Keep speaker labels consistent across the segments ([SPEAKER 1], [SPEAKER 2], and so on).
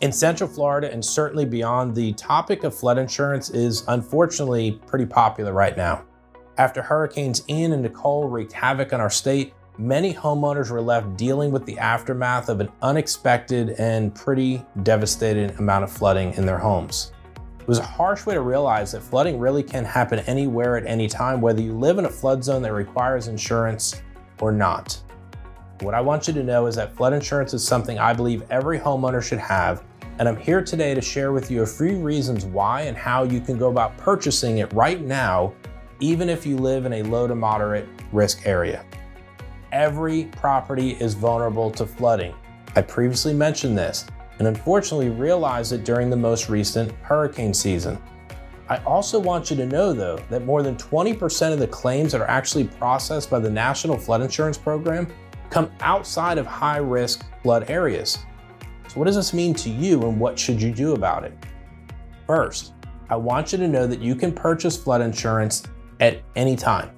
[SPEAKER 1] In Central Florida and certainly beyond, the topic of flood insurance is unfortunately pretty popular right now. After Hurricanes Ian and Nicole wreaked havoc on our state, many homeowners were left dealing with the aftermath of an unexpected and pretty devastating amount of flooding in their homes. It was a harsh way to realize that flooding really can happen anywhere at any time, whether you live in a flood zone that requires insurance or not. What I want you to know is that flood insurance is something I believe every homeowner should have, and I'm here today to share with you a few reasons why and how you can go about purchasing it right now, even if you live in a low to moderate risk area. Every property is vulnerable to flooding. I previously mentioned this, and unfortunately realized it during the most recent hurricane season. I also want you to know though that more than 20% of the claims that are actually processed by the National Flood Insurance Program come outside of high risk flood areas. So what does this mean to you and what should you do about it? First, I want you to know that you can purchase flood insurance at any time.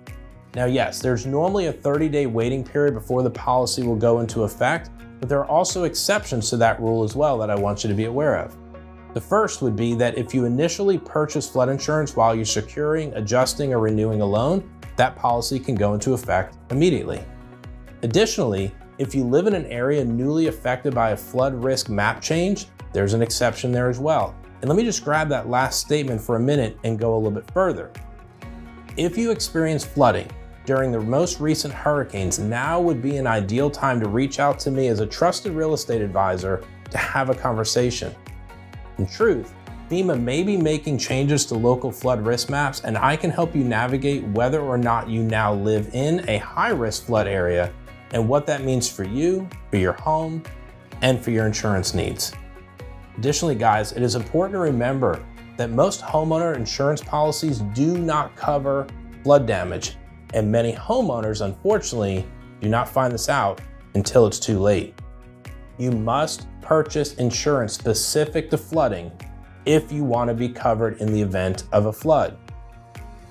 [SPEAKER 1] Now, yes, there's normally a 30 day waiting period before the policy will go into effect, but there are also exceptions to that rule as well that I want you to be aware of. The first would be that if you initially purchase flood insurance while you're securing, adjusting, or renewing a loan, that policy can go into effect immediately. Additionally, if you live in an area newly affected by a flood risk map change, there's an exception there as well. And let me just grab that last statement for a minute and go a little bit further. If you experience flooding during the most recent hurricanes, now would be an ideal time to reach out to me as a trusted real estate advisor to have a conversation. In truth, FEMA may be making changes to local flood risk maps, and I can help you navigate whether or not you now live in a high risk flood area and what that means for you, for your home, and for your insurance needs. Additionally, guys, it is important to remember that most homeowner insurance policies do not cover flood damage, and many homeowners, unfortunately, do not find this out until it's too late. You must purchase insurance specific to flooding if you want to be covered in the event of a flood.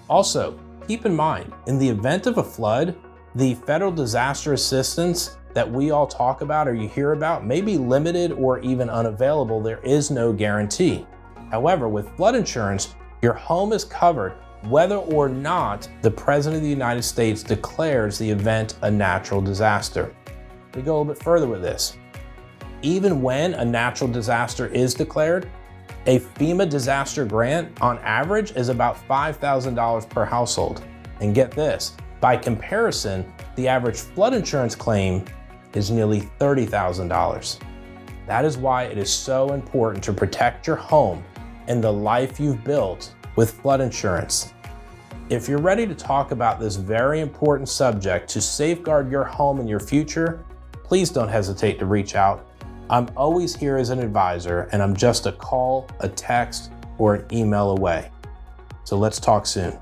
[SPEAKER 1] Also, keep in mind, in the event of a flood, the federal disaster assistance that we all talk about or you hear about may be limited or even unavailable. There is no guarantee. However, with flood insurance, your home is covered whether or not the President of the United States declares the event a natural disaster. We go a little bit further with this. Even when a natural disaster is declared, a FEMA disaster grant on average is about $5,000 per household. And get this, by comparison, the average flood insurance claim is nearly $30,000. That is why it is so important to protect your home and the life you've built with flood insurance. If you're ready to talk about this very important subject to safeguard your home and your future, please don't hesitate to reach out. I'm always here as an advisor and I'm just a call, a text, or an email away. So let's talk soon.